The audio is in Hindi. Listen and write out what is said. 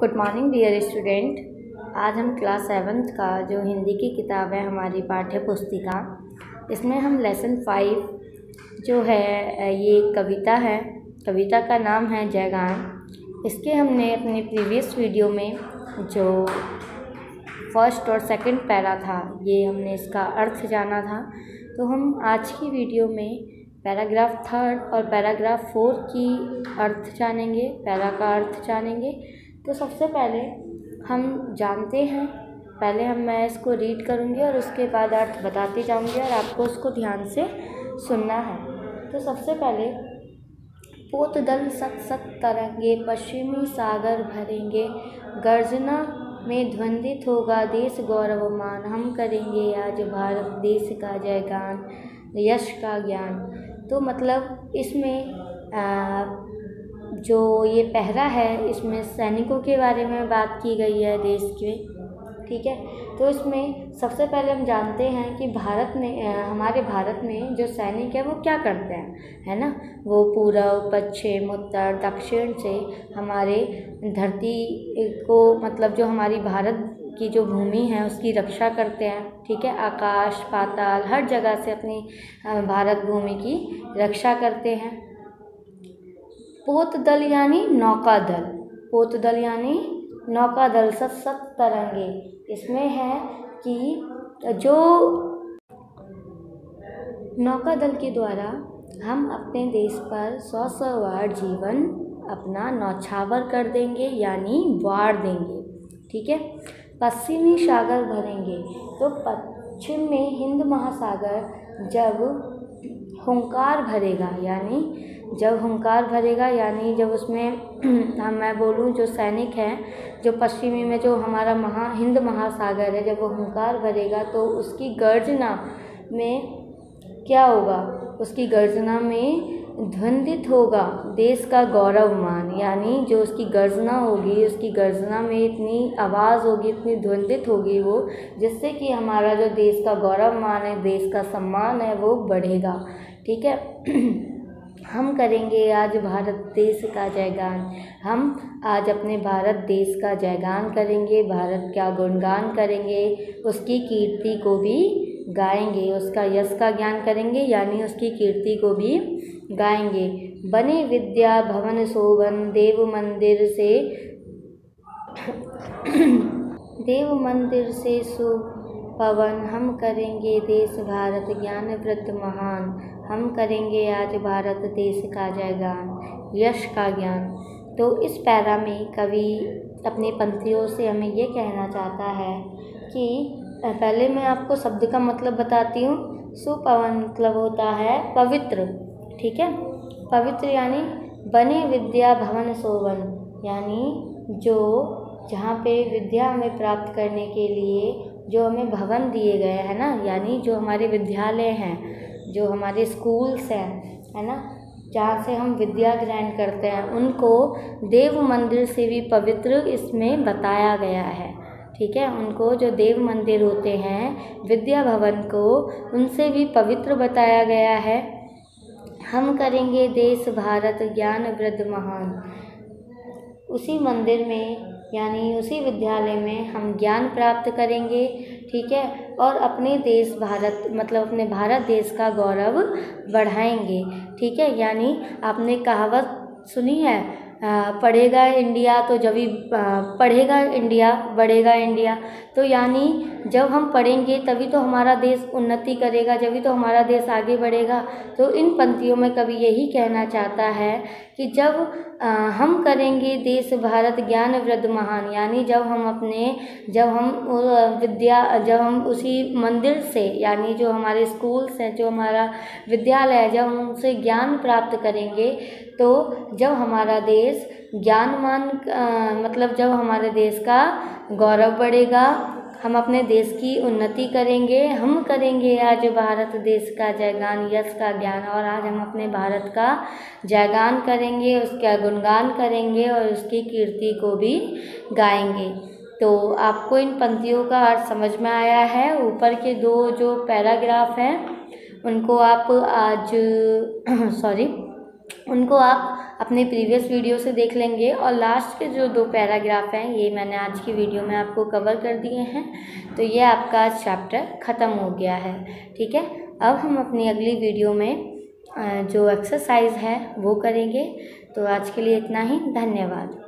गुड मॉर्निंग डियर स्टूडेंट आज हम क्लास सेवन्थ का जो हिंदी की किताब है हमारी पाठ्य पुस्तिका इसमें हम लेसन फाइव जो है, ये कविता है। कविता का नाम है जयगान। इसके हमने अपने प्रीवियस वीडियो में जो फ़र्स्ट और सेकंड पैरा था, ये हमने इसका अर्थ जाना था। तो हम आज की वीडियो में पैराग्राफ थर्ड और पैराग्राफ फोर की अर्थ जानेंगे, पैरा का अर्थ जानेंगे। तो सबसे पहले हम जानते हैं, पहले हम मैं इसको रीड करूँगी और उसके बाद अर्थ बताती जाऊँगी और आपको उसको ध्यान से सुनना है। तो सबसे पहले, पोत दल सत सत तरंगे, पश्चिमी सागर भरेंगे, गर्जना में ध्वंदित होगा देश गौरवमान, हम करेंगे आज भारत देश का जयगान, यश का ज्ञान। तो मतलब इसमें जो ये पहरा है, इसमें सैनिकों के बारे में बात की गई है देश के। ठीक है? तो इसमें सबसे पहले हम जानते हैं कि भारत में हमारे भारत में जो सैनिक है, वो क्या करते हैं, है ना? वो पूर्व पश्चिम, उत्तर, दक्षिण से हमारे धरती को मतलब जो हमारी भारत की जो भूमि है, उसकी रक्षा करते हैं। ठीक है? आकाश, पाताल, हर जगह से अपनी भारत भूमि की रक्षा करते हैं। पोत दल यानी नौका दल पोत दल यानी नौका दल सत सत तरंगे। इसमें है कि जो नौका दल के द्वारा हम अपने देश पर सौ सौ वार जीवन अपना नौछावर कर देंगे, यानी वार देंगे। ठीक है? पश्चिमी सागर भरेंगे। तो पश्चिम में हिंद महासागर जब हुंकार भरेगा, यानी जब हुंकार भरेगा, यानी जब उसमें हम, मैं बोलूँ, जो सैनिक हैं, जो पश्चिमी में जो हमारा महा, हिंद महासागर है, जब वो हुंकार भरेगा तो उसकी गर्जना में क्या होगा? उसकी गर्जना में ध्वंदित होगा, देश का गौरवमान, यानी जो उसकी गर्जना होगी, उसकी गर्जना में इतनी आवाज़ होगी, इतनी ध्वंदित होगी वो, जिससे कि हमारा जो देश का गौरवमान है, देश का सम्मान है, वो बढ़ेगा। ठीक है? हम करेंगे आज भारत देश का जयगान। हम आज अपने भारत देश का जयगान करेंगे, भारत का गुणगान करेंगे, उसकी कीर्ति को भी गाएँगे, उसका यश का ज्ञान करेंगे, यानी उसकी कीर्ति को भी गाएँगे। बने विद्या भवन शोभन देव मंदिर से देव मंदिर से सुपवन हम करेंगे देश भारत ज्ञान व्रत महान। हम करेंगे आज भारत देश का जयगान, यश का ज्ञान। तो इस पैरा में कवि अपनी पंक्तियों से हमें ये कहना चाहता है कि पहले मैं आपको शब्द का मतलब बताती हूँ। सुपवन मतलब होता है पवित्र, ठीक है? पवित्र यानी बने विद्या भवन शोभन यानी जो, जहाँ पे विद्या हमें प्राप्त करने के लिए जो हमें भवन दिए गए हैं ना, यानी जो हमारे विद्यालय हैं जो हमारे स्कूल्स हैं, है ना? जहाँ से हम विद्या ग्रहण करते हैं, उनको देव मंदिर से भी पवित्र इसमें बताया गया है, ठीक है? उनको जो देव मंदिर होते हैं, विद्या भवन को, उनसे भी पवित्र बताया गया है। हम करेंगे देश भारत ज्ञान वृद्ध महान। उसी मंदिर में, यानी उसी विद्यालय में हम ज्ञान प्राप्त करेंगे, ठीक है? और अपने देश भारत मतलब अपने भारत देश का गौरव बढ़ाएँगे। ठीक है? यानी आपने कहावत सुनी है? पढ़ेगा इंडिया तो जब भी पढ़ेगा इंडिया, बढ़ेगा इंडिया तो यानी जब हम पढ़ेंगे तभी तो हमारा देश उन्नति करेगा, जब भी तो हमारा देश आगे बढ़ेगा। तो इन पंक्तियों में कभी यही कहना चाहता है कि जब हम करेंगे देश, भारत, ज्ञान, वृद्ध, महान, यानी जब हम अपने, जब हम विद्या, जब हम उसी मंदिर से, यानी जो हमारे स्कूल्स हैं, जो हमारा विद्यालय है, जब हम उनसे ज्ञान प्राप्त करेंगे तो जब हमारा देश ज्ञानमान मतलब जब हमारे देश का गौरव बढ़ेगा, हम अपने देश की उन्नति करेंगे, हम करेंगे आज भारत देश का जयगान, यश का ज्ञान, और आज हम अपने भारत का जयगान करेंगे, उसका गुणगान करेंगे और उसकी कीर्ति को भी गाएँगे। तो आपको इन पंक्तियों का अर्थ समझ में आया है। ऊपर के दो जो पैराग्राफ हैं, उनको आप आज सॉरी उनको आप अपने प्रीवियस वीडियो से देख लेंगे। और लास्ट के जो दो पैराग्राफ हैं, ये मैंने आज की वीडियो में आपको कवर कर दिए हैं। तो ये आपका चैप्टर ख़त्म हो गया है, ठीक है? अब हम अपनी अगली वीडियो में जो एक्सरसाइज है, वो करेंगे। तो आज के लिए इतना ही, धन्यवाद।